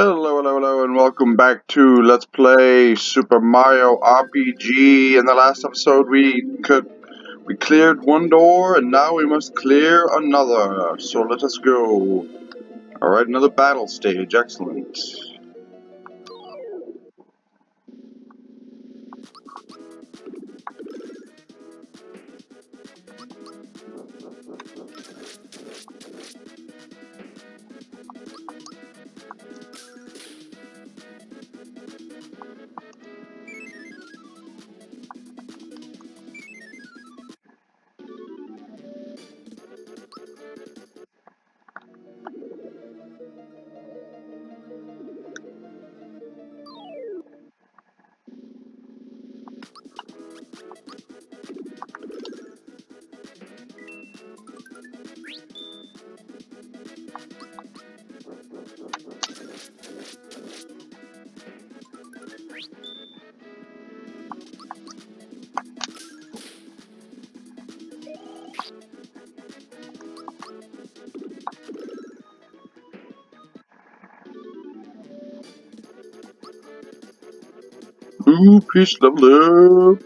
Hello, hello, hello, and welcome back to Let's Play Super Mario RPG. In the last episode, we could we cleared one door, and now we must clear another. So let us go. All right, another battle stage. Excellent. Ooh, peace, love, love.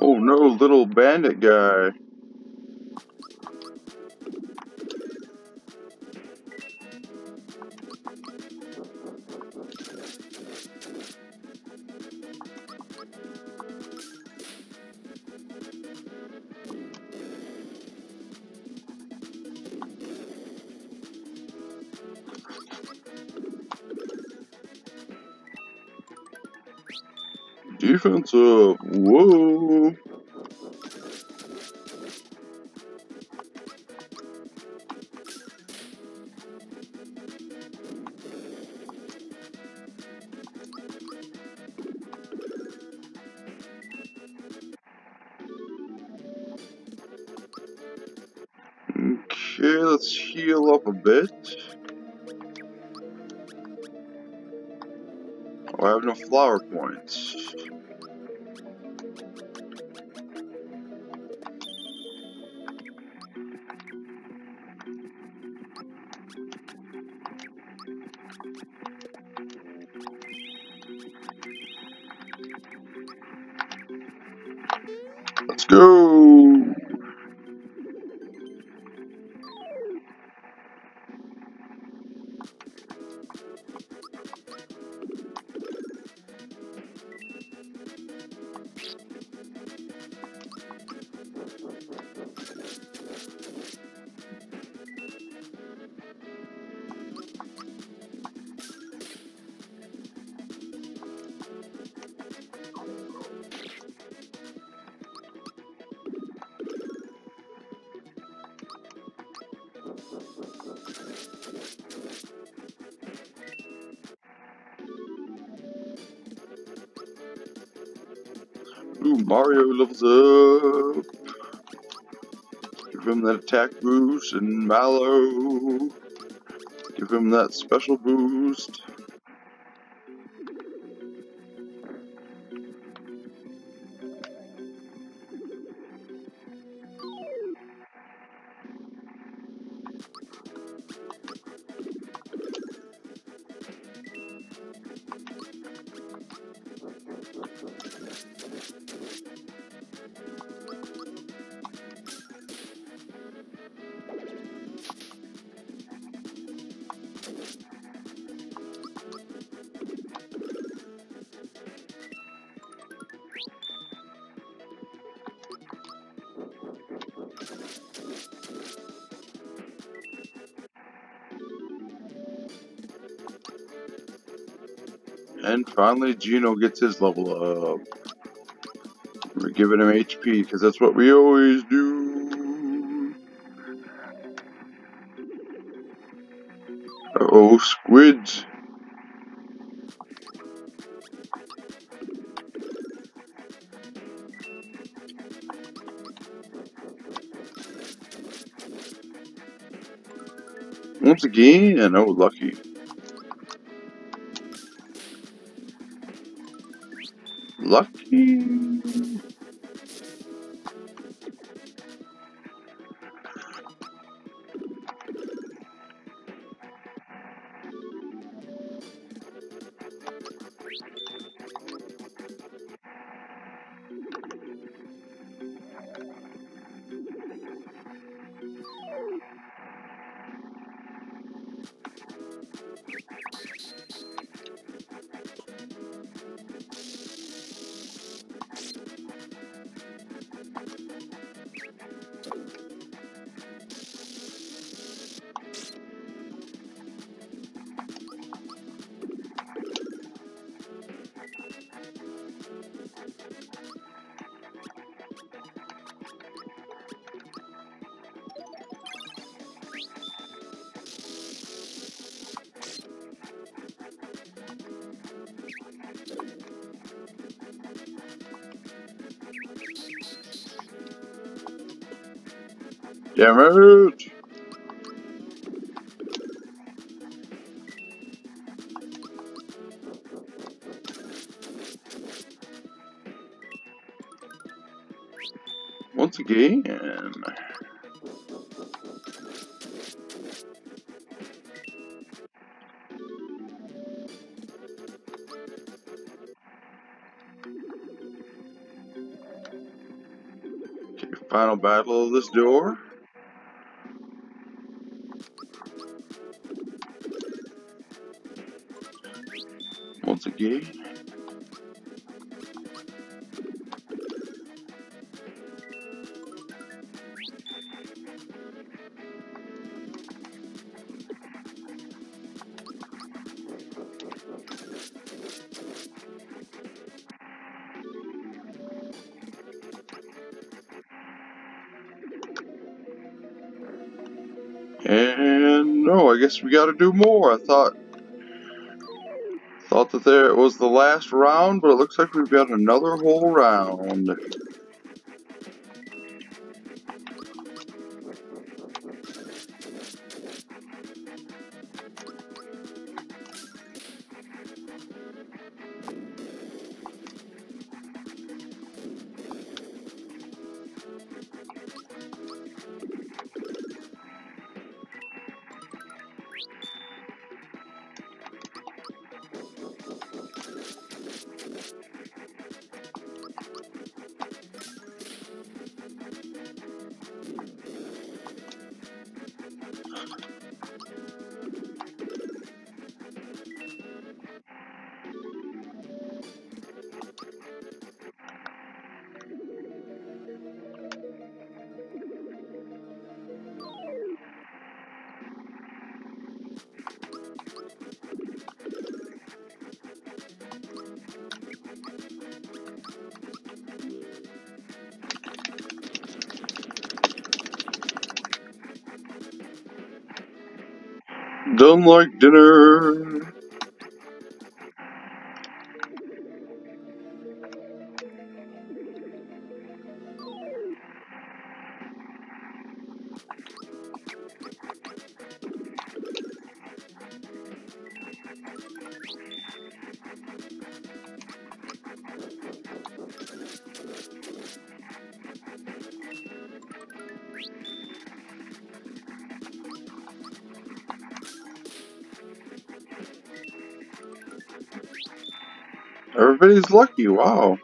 Oh no, little bandit guy. Defensive. Uh, whoa. Okay, let's heal up a bit. I have no flower points. Let's go! Ooh, Mario levels up. Give him that attack boost and Mallow. Give him that special boost. And finally, Geno gets his level up. We're giving him HP, because that's what we always do. Uh oh squids. Once again, oh lucky. Lucky. Damn it! Once again. Final battle of this door. Again. And no, I guess we gotta do more. I thought thought that there it was the last round, but it looks like we've got another whole round. Done like dinner. Everybody's lucky, wow.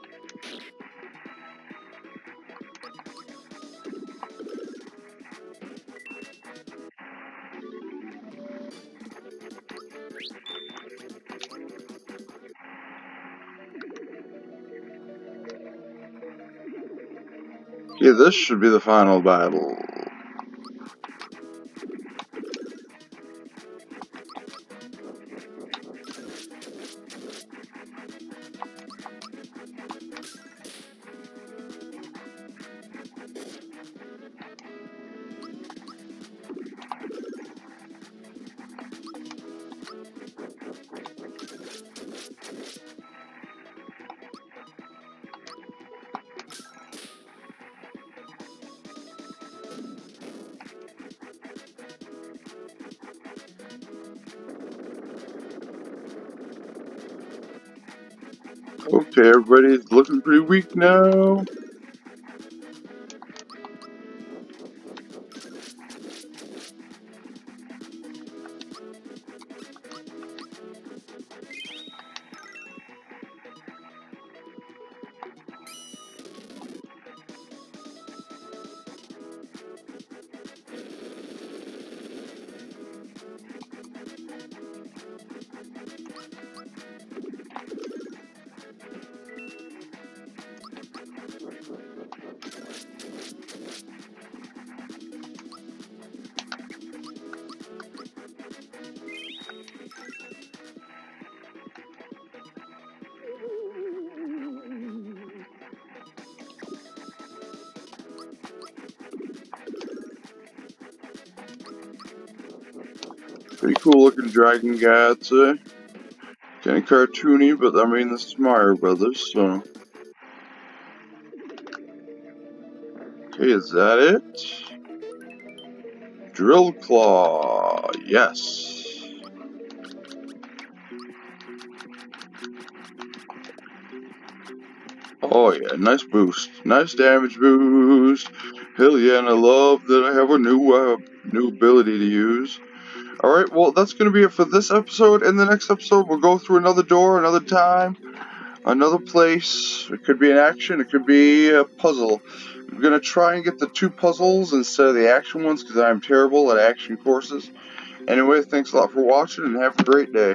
Yeah, this should be the final battle. Okay, everybody's looking pretty weak now. Pretty cool looking dragon guy, I'd say. Kinda cartoony, but I mean, this is Mario Brothers, so. Okay, is that it? Drill Claw, yes. Oh yeah, nice boost. Nice damage boost. Hell yeah, and I love that I have a new uh, new ability to use. Alright, well, that's going to be it for this episode. In the next episode, we'll go through another door, another time, another place. It could be an action, it could be a puzzle. I'm going to try and get the two puzzles instead of the action ones because I'm terrible at action courses. Anyway, thanks a lot for watching and have a great day.